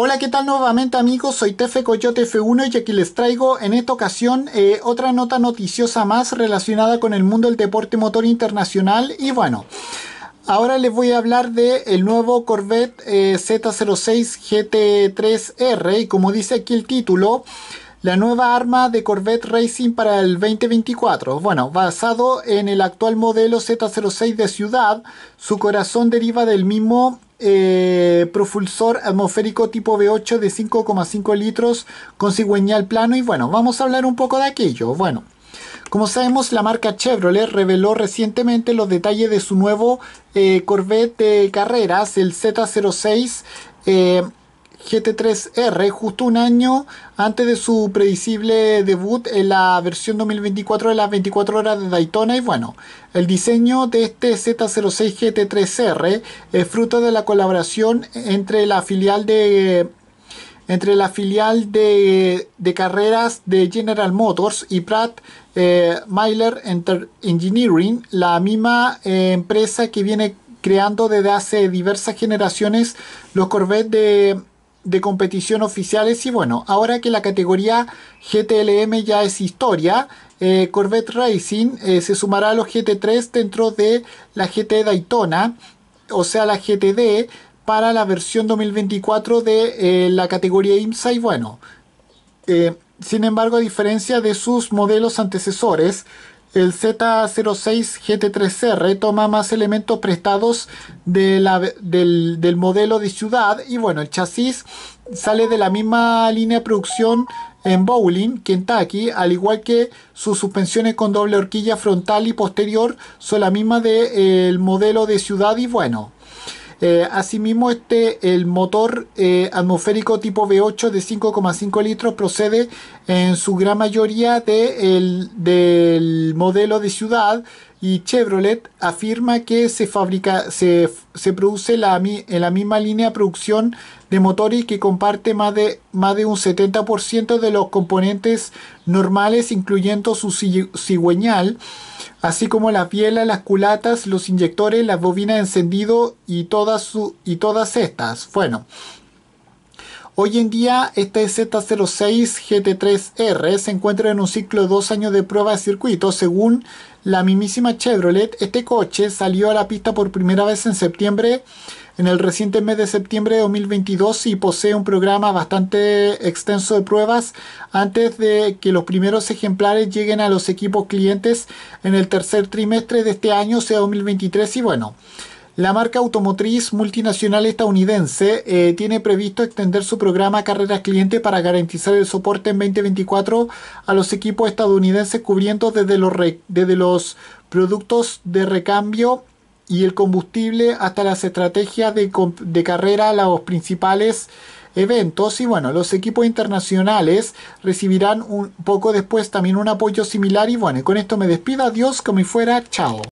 Hola, ¿qué tal nuevamente amigos? Soy Tefe Coyote F1 y aquí les traigo en esta ocasión eh, otra nota noticiosa más relacionada con el mundo del deporte motor internacional y bueno, ahora les voy a hablar del el nuevo Corvette eh, Z06 GT3R y como dice aquí el título, la nueva arma de Corvette Racing para el 2024. Bueno, basado en el actual modelo Z06 de ciudad, su corazón deriva del mismo eh, propulsor atmosférico tipo V8 de 5,5 litros con cigüeñal plano y bueno, vamos a hablar un poco de aquello. Bueno, como sabemos, la marca Chevrolet reveló recientemente los detalles de su nuevo eh, Corvette de carreras, el Z06. GT3R justo un año antes de su predecible debut en la versión 2024 de las 24 horas de Daytona. Y bueno, el diseño de este Z06 GT3R es fruto de la colaboración entre la filial de entre la filial de, carreras de General Motors y Pratt eh, Myler Engineering, la misma eh, empresa que viene creando desde hace diversas generaciones los Corvettes de de competición oficiales y bueno, ahora que la categoría GTLM ya es historia, eh, Corvette Racing eh, se sumará a los GT3 dentro de la GT Daytona, o sea la GTD, para la versión 2024 de eh, la categoría IMSA y bueno, sin embargo a diferencia de sus modelos antecesores, el Z06 GT3R toma más elementos prestados de del, del, modelo de ciudad y bueno, el chasis sale de la misma línea de producción en Bowling, Kentucky, al igual que sus suspensiones con doble horquilla frontal y posterior son la misma del eh, modelo de ciudad y bueno, eh, asimismo, este, el motor eh, atmosférico tipo V8 de 5,5 litros procede en su gran mayoría de del modelo de ciudad y Chevrolet afirma que se fabrica, se, produce la, en la misma línea de producción de motores que comparte más de, más de un 70% de los componentes normales, incluyendo su cigüeñal, así como las bielas, las culatas, los inyectores, las bobinas de encendido y todas, su, y todas estas. Bueno, Hoy en día este Z06 GT3R se encuentra en un ciclo de dos años de prueba de circuito. Según la mismísima Chevrolet, este coche salió a la pista por primera vez en septiembre, en el reciente mes de septiembre de 2022 y posee un programa bastante extenso de pruebas antes de que los primeros ejemplares lleguen a los equipos clientes en el tercer trimestre de este año, sea 2023 y bueno. La marca automotriz multinacional estadounidense eh, tiene previsto extender su programa Carreras Cliente para garantizar el soporte en 2024 a los equipos estadounidenses cubriendo desde los, productos de recambio y el combustible hasta las estrategias de, de carrera los principales eventos. Y bueno, los equipos internacionales recibirán un poco después también un apoyo similar. Y bueno, con esto me despido, adiós, como fuera, chao.